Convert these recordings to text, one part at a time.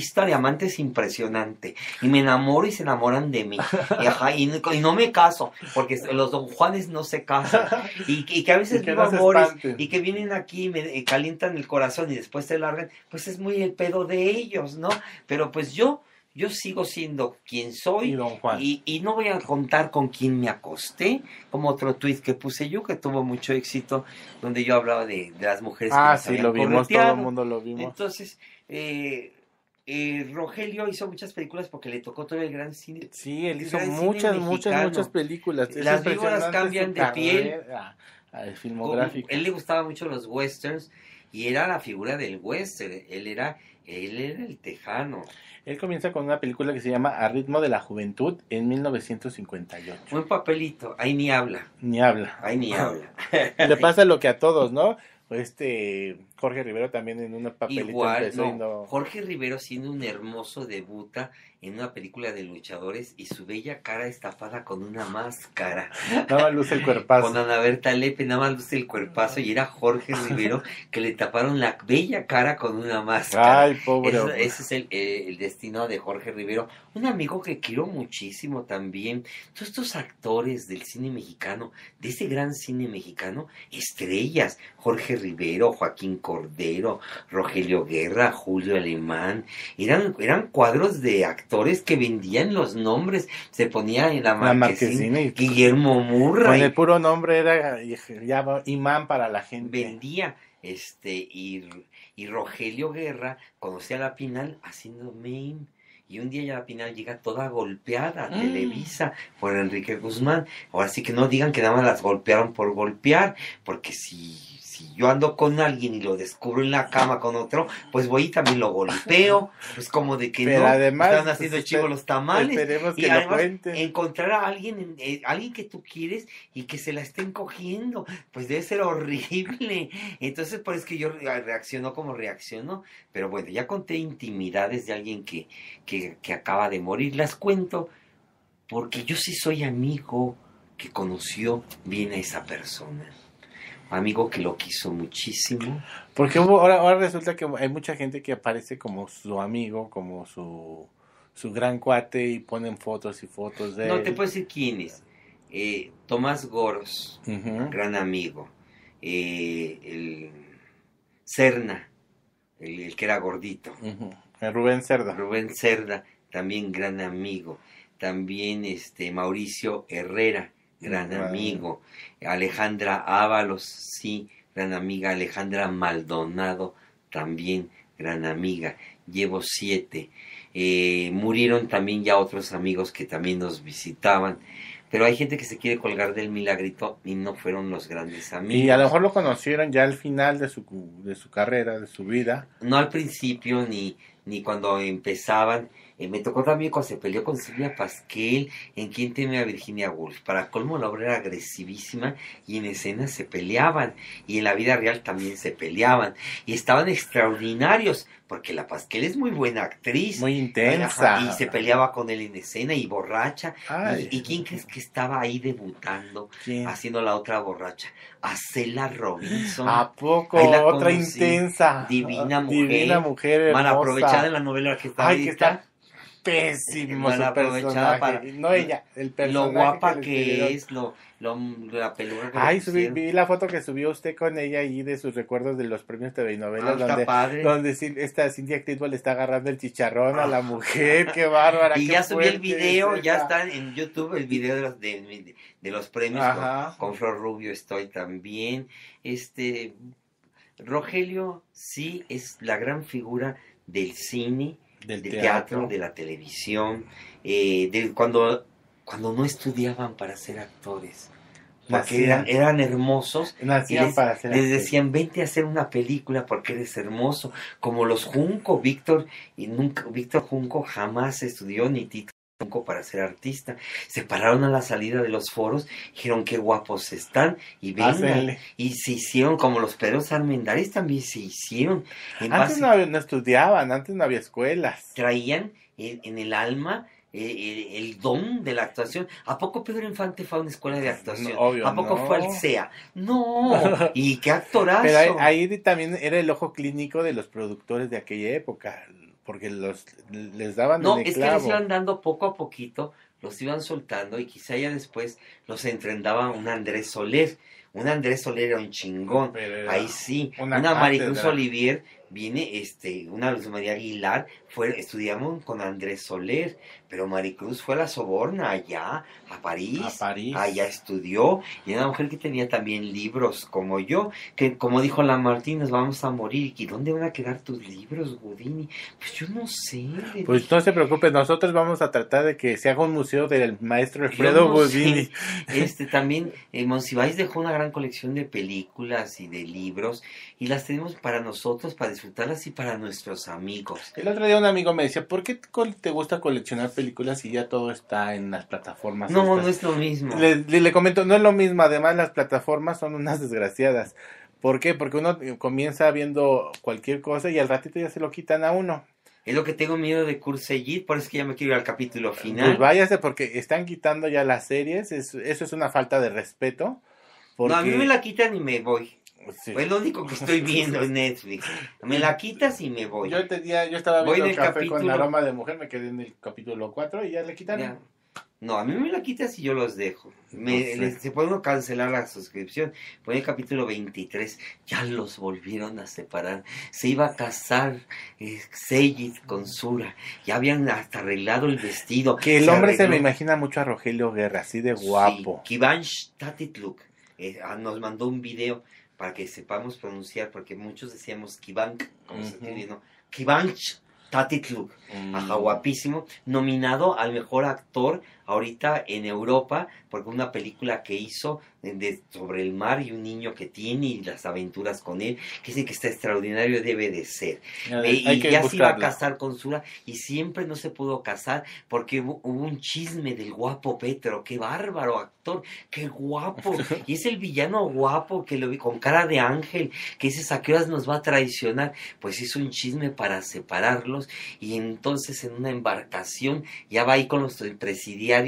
lista de amantes impresionante. Y me enamoro y se enamoran de mí. Y, ajá, y, no- y no me caso, porque los don Juanes no se casan. Y, que- y que a veces que vivo amores y que vienen aquí y me calientan el corazón y después se largan, pues es muy el pedo de ellos, ¿no? Pero pues yo, yo sigo siendo quien soy. Y don Juan. Y, y no voy a contar con quién me acosté, como otro tweet que puse yo, que tuvo mucho éxito, donde yo hablaba de, de las mujeres que ah, nos sí, lo vimos, todo el mundo lo vimos. Entonces, eh, eh, Rogelio hizo muchas películas porque le tocó todo el gran cine. Sí, él hizo muchas, muchas, muchas películas. Es Las víboras cambian de piel. carrera, ah, Como- filmográfica. Él le gustaba mucho los westerns y era la figura del western. Él era, él era el tejano. Él comienza con una película que se llama A ritmo de la juventud en 1958. Buen papelito, ahí ni habla, Ni habla. ahí ni habla. Le pasa lo que a todos, ¿no? Este Jorge Rivero también en una papelita Igual, no. no- Jorge Rivero siendo un hermoso debuta en una película de luchadores y su bella cara es tapada con una máscara. nada más luce el cuerpazo. Con Ana Berta Lepe, nada más luce el cuerpazo y era Jorge Rivero que le taparon la bella cara con una máscara. Ay, pobre. Eso- ese es el, eh, el destino de Jorge Rivero, un amigo que quiero muchísimo también. Todos estos actores del cine mexicano, de ese gran cine mexicano, estrellas, Jorge Rivero, Joaquín Cordero, Rogelio Guerra, Julio Alemán, eran, eran cuadros de actores que vendían los nombres, se ponía en la La marquesina, y Guillermo con Murray el puro nombre era ya imán para la gente. vendía este y, y Rogelio Guerra conocía a la Pinal haciendo main y un día ya la Pinal llega toda golpeada a Mm. Televisa por Enrique Guzmán. Ahora sí que no digan que nada más las golpearon por golpear porque si si yo ando con alguien y lo descubro en la cama con otro, pues voy y también lo golpeo. Pues como de que Pero no, además, están pues, haciendo espe- chivo los tamales. Esperemos Y que lo además, cuenten. encontrar a alguien, eh, alguien que tú quieres y que se la estén cogiendo, pues debe ser horrible. Entonces, por eso es que yo re- reacciono como reacciono. Pero bueno, ya conté intimidades de alguien que, que, que acaba de morir. Las cuento porque yo sí soy amigo que conoció bien a esa persona. Amigo que lo quiso muchísimo. Porque hubo- ahora, ahora resulta que hay mucha gente que aparece como su amigo, como su, su gran cuate y ponen fotos y fotos de No él. te puedo decir quién es. Eh, Tomás Goros. Gran amigo. Eh, el Cerna, el, el que era gordito. El Rubén Cerda. Rubén Cerda, también gran amigo. También este Mauricio Herrera, gran amigo. Alejandra Ábalos, sí, gran amiga. Alejandra Maldonado, también gran amiga. Llevo siete. Eh, murieron también ya otros amigos que también nos visitaban. Pero hay gente que se quiere colgar del milagrito y no fueron los grandes amigos. Y a lo mejor lo conocieron ya al final de su, de su carrera, de su vida. no al principio ni, ni cuando empezaban. Eh, me tocó también cuando se peleó con Silvia Pasquel en Quien teme a Virginia Woolf. Para colmo, la obra era agresivísima y en escena se peleaban. Y en la vida real también se peleaban. Y estaban extraordinarios, porque la Pasquel es muy buena actriz. Muy intensa. Ajá, y se peleaba con él en escena y borracha. Ay, ¿Y, y quién crees que estaba ahí debutando, ¿quién? haciendo la otra borracha? A Cela Robinson. ¿A poco? La Otra conocí. intensa. Divina mujer. Divina mujer. Mal aprovechada en la novela que está Ay, que ahorita. está pésimo su aprovechada personaje. para- No ella, el personaje. lo guapa que, es, lo, lo, la peluca Ay, subí, vi la foto que subió usted con ella ahí de sus recuerdos de los premios TV y Ah, novelas, está donde, padre. donde esta Cintia Clitbo le está agarrando el chicharrón a la mujer, qué bárbara. y qué ya subí el video, es ya está en YouTube el video de los, de, de los premios. Ajá. Con, con Flor Rubio estoy también. Este, Rogelio sí es la gran figura del cine, Del del teatro. teatro, de la televisión, eh, de cuando, cuando no estudiaban para ser actores. Porque eran, eran hermosos y les, para ser les actriz. decían, vente a hacer una película porque eres hermoso. Como los Junco, Víctor, y nunca, Víctor Junco jamás estudió ni Tito Junco para ser artista. Se pararon a la salida de los foros, dijeron qué guapos están y vengan. Y se hicieron como los Pedros Armendáriz también se hicieron. En Antes base- no, estudiaban, antes no había escuelas. traían en, en el alma eh, el, el don de la actuación. ¿A poco Pedro Infante fue a una escuela de actuación? No, obvio, ¿A poco no. fue al CEA? No, y qué actorazo. Pero ahí, ahí también era el ojo clínico de los productores de aquella época. Porque los les daban No, el es que les iban dando poco a poquito, los iban soltando y quizá ya después los entrenaba un Andrés Soler. Un Andrés Soler era un chingón. Pero Ahí sí, una una, Maricruz. Olivier viene, este, una Luz María Aguilar, fue, estudiamos con Andrés Soler, pero Maricruz fue a la Soborna allá, a París, a París. allá estudió, y era una mujer que tenía también libros como yo, que como dijo la Martín, nos vamos a morir, ¿y dónde van a quedar tus libros, Gudini? Pues yo no sé. Pues no se preocupe, nosotros vamos a tratar de que se haga un museo del maestro Alfredo no Godini. sé. Este también, eh, Monsiváis dejó una gran colección de películas y de libros y las tenemos para nosotros, para disfrutarlas y para nuestros amigos. El otro día un amigo me decía, ¿por qué te gusta coleccionar películas y ya todo está en las plataformas? No, estas?" no es lo mismo. Le, le, le comento, no es lo mismo, además las plataformas son unas desgraciadas. ¿Por qué? Porque uno eh, comienza viendo cualquier cosa y al ratito ya se lo quitan a uno. Es lo que tengo miedo de Kurseyit, por eso es que ya me quiero ir al capítulo final. Pues váyase porque están quitando ya las series, es- eso es una falta de respeto. Porque, No, a mí me la quitan y me voy. Sí. Es lo único que estoy viendo en Netflix. Me la quitas y me voy. Yo, tenía, yo estaba Voy viendo en el Café con capítulo- aroma de mujer, me quedé en el capítulo 4 y ya le quitaron. Ya. No, a mí me la quitas y yo los dejo. Me, No sé. les- se puede uno cancelar la suscripción. Pone el capítulo 23. Ya los volvieron a separar. Se iba a casar eh, Seyid con Sura. Ya habían hasta arreglado el vestido. Que el hombre se me arregló- imagina mucho a Rogelio Guerra, así de guapo. Sí, Kivansh Tatitluk eh, ah, nos mandó un video para que sepamos pronunciar, porque muchos decíamos Kivank, como se escribe, ¿no? Kivanch Tatitluk. Mm. Ajá, guapísimo. Nominado al mejor actor ahorita en Europa, porque una película que hizo de, sobre el mar y un niño que tiene y las aventuras con él, que dicen que está extraordinario, debe de ser. Ver, Eh, y ya se iba a casar con Sura y siempre no se pudo casar porque hubo, hubo un chisme del guapo Petro. Qué bárbaro actor, qué guapo. Y es el villano guapo que lo vi con cara de ángel, que dices a qué horas nos va a traicionar. Pues hizo un chisme para separarlos y entonces en una embarcación ya va ahí con los presidiarios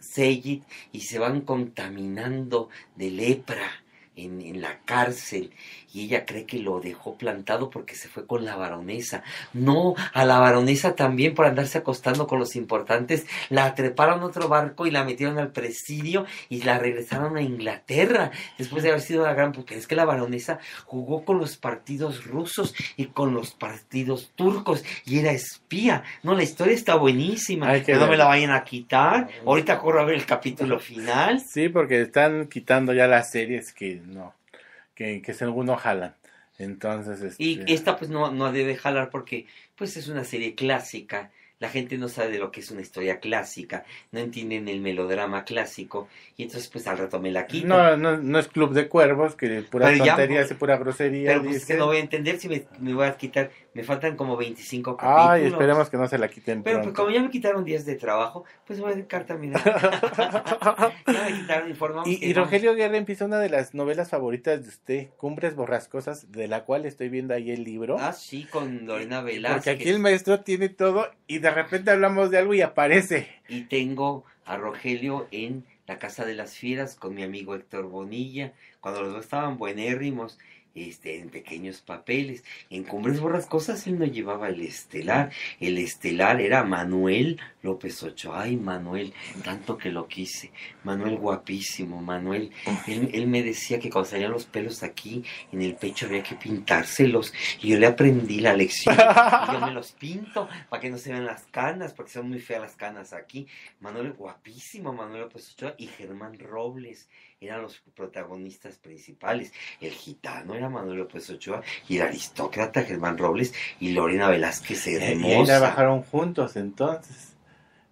Seyit y se van contaminando de lepra en la cárcel y ella cree que lo dejó plantado porque se fue con la baronesa. No, a la baronesa también por andarse acostando con los importantes, la treparon a otro barco y la metieron al presidio y la regresaron a Inglaterra después de haber sido la gran... Porque es que la baronesa jugó con los partidos rusos y con los partidos turcos y era espía. No, la historia está buenísima. Que no me la vayan a quitar. Ahorita corro a ver el capítulo final. Sí, porque están quitando ya las series que no, que, que según no jalan. Entonces, este, Y esta pues no, no debe jalar porque pues es una serie clásica. La gente no sabe de lo que es una historia clásica, no entienden el melodrama clásico y entonces pues al rato me la quitan. no, no, no es Club de Cuervos, que pura ya, tontería pues, pura grosería. Pero pues que no voy a entender si me, me voy a quitar, me faltan como 25 capítulos. Ay, esperemos que no se la quiten Pero pues como ya me quitaron días de trabajo, pues voy a dedicar también a... ya me quitaron, informamos Y, que y no. Rogelio Guerra empieza una de las novelas favoritas de usted, Cumbres Borrascosas, de la cual estoy viendo ahí el libro. Ah, sí, con Lorena Velázquez. porque aquí el maestro tiene todo y de repente hablamos de algo y aparece. Y tengo a Rogelio en la Casa de las Fieras con mi amigo Héctor Bonilla, cuando los dos estaban buenérrimos, este, en pequeños papeles. En Cumbres Borrascosas él no llevaba el estelar. El estelar era Manuel López Ochoa. Ay, Manuel, tanto que lo quise. Manuel guapísimo, Manuel. Él, él me decía que cuando salían los pelos aquí, en el pecho había que pintárselos. Y yo le aprendí la lección. Y yo me los pinto para que no se vean las canas, porque son muy feas las canas aquí. Manuel, guapísimo, Manuel López Ochoa y Germán Robles eran los protagonistas principales. El gitano era Manuel López Ochoa y el aristócrata Germán Robles y Lorena Velázquez Y ahí hermosa. trabajaron juntos entonces.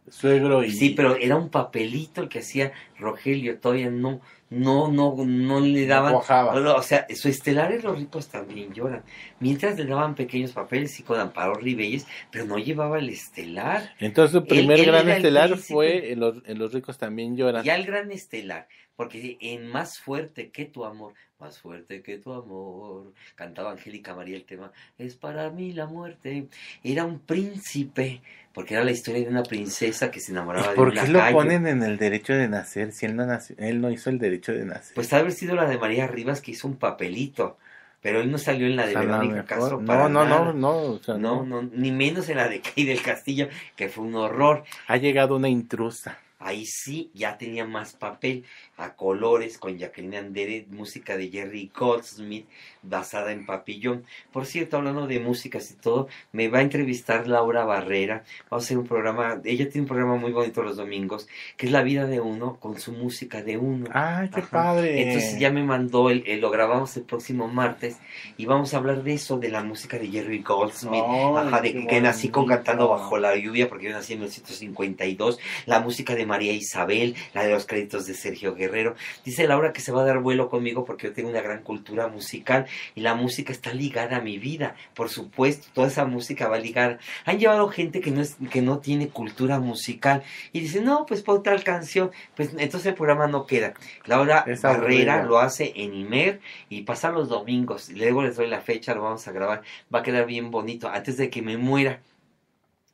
Suegro y... Sí, pero era un papelito el que hacía Rogelio, todavía no, no, no, no le daban. No, o sea, su estelar es los ricos también lloran. Mientras le daban pequeños papeles y con Amparo Ribelles, pero no llevaba el estelar. Entonces su primer él gran estelar fue en los, en los ricos también lloran. Ya el gran estelar, porque en Más fuerte que tu amor, más fuerte que tu amor, cantaba Angélica María el tema, es para mí la muerte. Era un príncipe, porque era la historia de una princesa que se enamoraba de ¿Por qué lo lacayo. ponen en el derecho de nacer si él no nació, él no hizo el derecho de nacer? Pues ha haber sido la de María Rivas que hizo un papelito. Pero él no salió en la de O sea, Verónica Castro No, para no, nada. no, no, o sea, No, no. no, ni menos en la de Kay del Castillo, que fue un horror. Ha llegado una intrusa. Ahí sí ya tenía más papel, a colores, con Jacqueline Andere, música de Jerry Goldsmith, basada en Papillón. Por cierto, hablando de músicas y todo, me va a entrevistar Laura Barrera. Vamos a hacer un programa, ella tiene un programa muy bonito los domingos, que es La vida de uno con su música de uno. Ay, qué Ajá. padre. Entonces ya me mandó, el, el- lo grabamos el próximo martes y vamos a hablar de eso, de la música de Jerry Goldsmith. Ajá, de qué que nací con. Cantando Bajo la Lluvia, porque yo nací en 1952. La música de María Isabel, la de los créditos de Sergio Guerrero. Dice Laura que se va a dar vuelo conmigo porque yo tengo una gran cultura musical y la música está ligada a mi vida. Por supuesto, toda esa música va ligada. Han llevado gente que no, es, que no tiene cultura musical y dice, no, pues por tal canción, pues entonces el programa no queda. Laura Es Barrera aburrida. lo hace en Imer y pasa los domingos. Luego les doy la fecha, lo vamos a grabar. Va a quedar bien bonito antes de que me muera.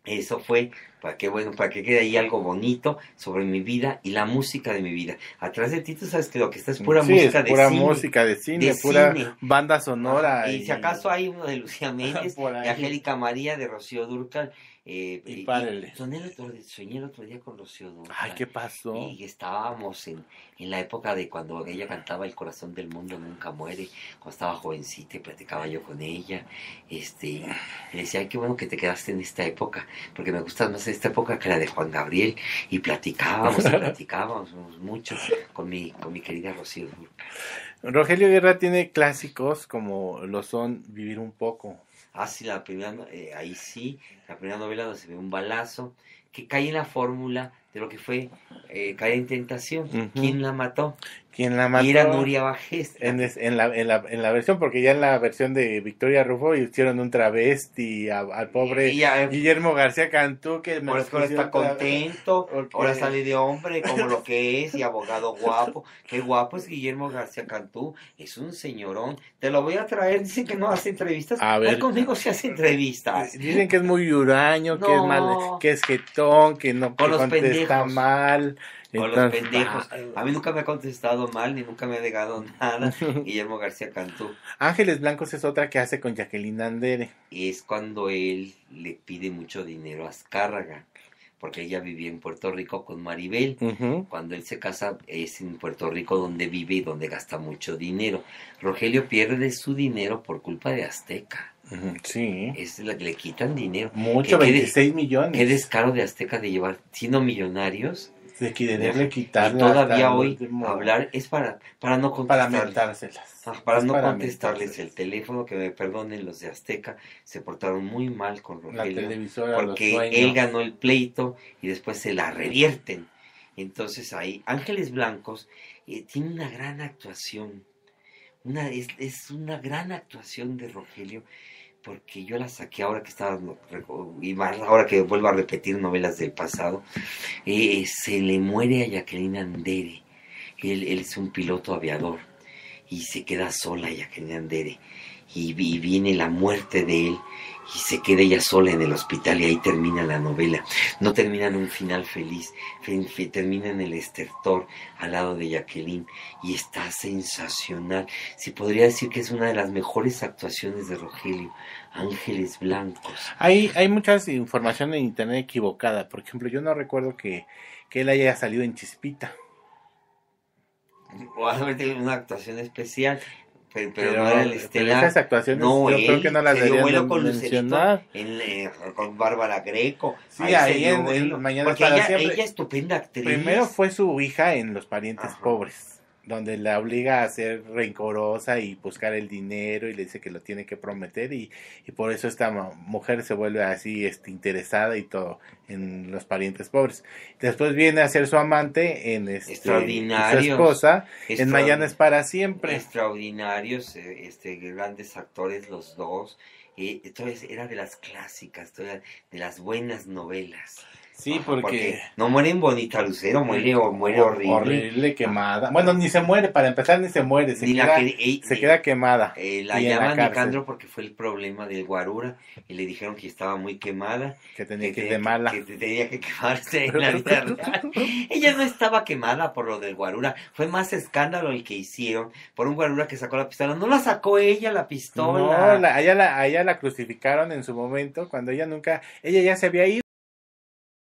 Eso fue para que bueno, para que quede ahí algo bonito sobre mi vida y la música de mi vida. Atrás de ti tú sabes que lo que está es pura Sí, música es de pura cine. música de cine, de pura cine. banda sonora. Y si acaso hay uno de Lucía Méndez, de Angélica María, de Rocío Durcal. Eh, Y párele. soñé, el otro, soñé el otro día con Rocío Durcal. Ay, ¿qué pasó? Y estábamos en, en la época de cuando ella cantaba El corazón del mundo nunca muere, cuando estaba jovencita y platicaba yo con ella, este, le decía, ay, qué bueno que te quedaste en esta época, porque me gusta más esta época que la de Juan Gabriel, y platicábamos y platicábamos mucho con mi, con mi querida Rocío Durcal. Rogelio Guerra tiene clásicos como lo son Vivir un poco. Ah, sí, la primera, eh, ahí sí, la primera novela donde se ve un balazo, que cae en la fórmula de lo que fue eh, Caer en Tentación. ¿Quién la mató? Era Nuria Bajés. En, la, en, la, en la versión, porque ya en la versión de Victoria Rufo hicieron un travesti a- al pobre Y eh, Guillermo García Cantú, que ahora está contento, ahora sale de hombre como lo que es y abogado guapo. Qué guapo es Guillermo García Cantú, es un señorón. Te lo voy a traer, dicen que no hace entrevistas. A ver. Ay, conmigo se hace entrevistas. Dicen que es muy huraño, que es mal, que es jetón, que no que contesta pendejos. mal. Con los pendejos. A mí nunca me ha contestado mal ni nunca me ha negado nada. Guillermo García Cantú. Ángeles Blancos es otra que hace con Jacqueline Andere. es cuando él le pide mucho dinero a Azcárraga, porque ella vivía en Puerto Rico con Maribel. Cuando él se casa es en Puerto Rico donde vive y donde gasta mucho dinero. Rogelio pierde su dinero por culpa de Azteca. Sí. Es la que le quitan dinero. Mucho, que quede- 26 millones. Qué descaro de Azteca de llevar, siendo millonarios, de quererle y quitarle todavía hoy hablar es para, para no para contestarles. mentárselas. Ah, para no contestarles el teléfono, que me perdonen los de Azteca, se portaron muy mal con Rogelio. porque él ganó el pleito y después se la revierten. Entonces ahí, Ángeles Blancos eh, tiene una gran actuación, una, es, es una gran actuación de Rogelio, porque yo la saqué ahora que estaba, y más ahora que vuelvo a repetir novelas del pasado, eh, se le muere a Jacqueline Andere, él, él es un piloto aviador, y se queda sola Jacqueline Andere, y, y viene la muerte de él, y se queda ella sola en el hospital y ahí termina la novela. No termina en un final feliz, termina en el estertor al lado de Jacqueline y está sensacional. Se podría decir que es una de las mejores actuaciones de Rogelio, Ángeles Blancos. Hay, hay muchas información en internet equivocada. Por ejemplo, yo no recuerdo que, que él haya salido en Chispita. Tiene una actuación especial, pero, pero Pero, no era el pero estelar. esas actuaciones No, yo creo que no las deberían con mencionar. en, eh, con Bárbara Greco. Sí, ahí en-. Mañana Porque para ella, siempre. ella estupenda actriz. Primero fue su hija en Los Parientes Ajá. Pobres, donde la obliga a ser rencorosa y buscar el dinero y le dice que lo tiene que prometer y, y por eso esta mujer se vuelve así este, interesada y todo en Los Parientes Pobres. Después viene a ser su amante en este, Extraordinarios. su esposa en Mañana es para siempre. extraordinarios, eh, este, grandes actores los dos. Eh, entonces era de las clásicas, de las buenas novelas. Sí, porque... no muere en bonita Lucero, muere, muere horrible. Horrible, quemada. Bueno, ni se muere, para empezar ni se muere, se, queda, se queda quemada. Eh, la llaman Nicandro porque fue el problema del guarura y le dijeron que estaba muy quemada. Que tenía que, ir de mala. Que, tenía que quemarse en la vida real. Ella no estaba quemada por lo del guarura, fue más escándalo el que hicieron por un guarura que sacó la pistola. No la sacó ella la pistola. No, la, allá, la, allá la crucificaron en su momento cuando ella nunca, ella ya se había ido